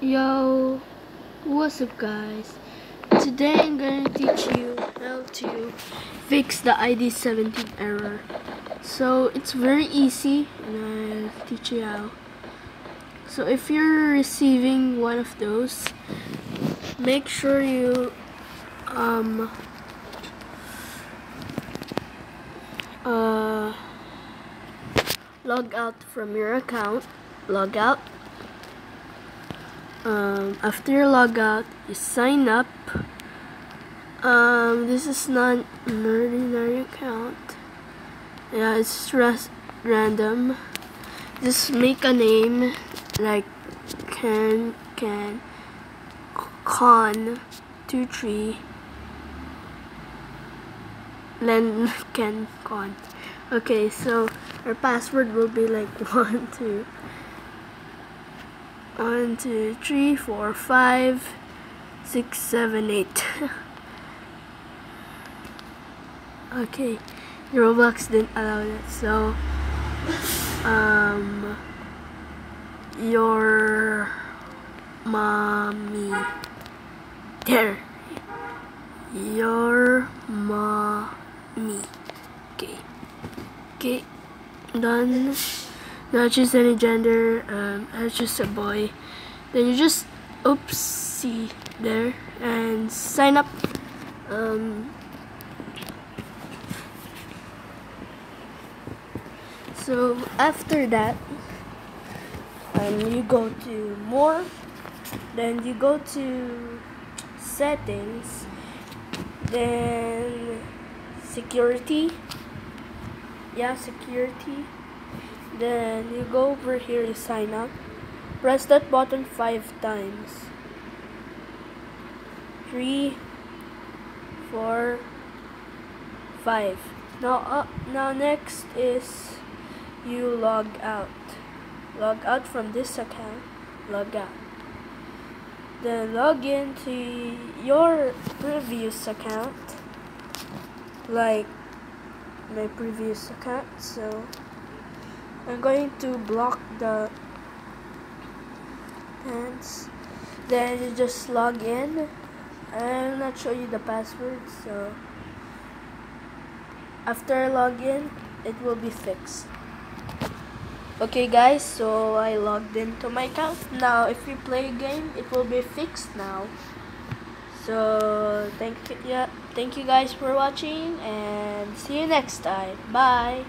Yo, what's up guys? Today I'm gonna teach you how to fix the ID17 error. So it's very easy and I'll teach you how. So if you're receiving one of those, make sure you um uh log out from your account, log out um, after you log out you sign up. Um, this is not an ordinary account. Yeah it's just random. Just make a name like can can con two three. Then can con okay so our password will be like one two one, two, three, four, five, six, seven, eight. okay, Roblox didn't allow that, so um, your mommy there, your mommy. Okay, okay, done not choose any gender um, I choose a boy. Then you just oopsie there and sign up. Um, so after that um, you go to more then you go to settings then security. Yeah security then you go over here to sign up. Press that button five times. Three, four, five. Now, uh, now next is you log out. Log out from this account. Log out. Then log in to your previous account, like my previous account. So I'm going to block the pants. Then you just log in. I'll not show you the password so after I log in it will be fixed. Okay guys so I logged into my account. Now if you play a game it will be fixed now. So thank you yeah thank you guys for watching and see you next time. Bye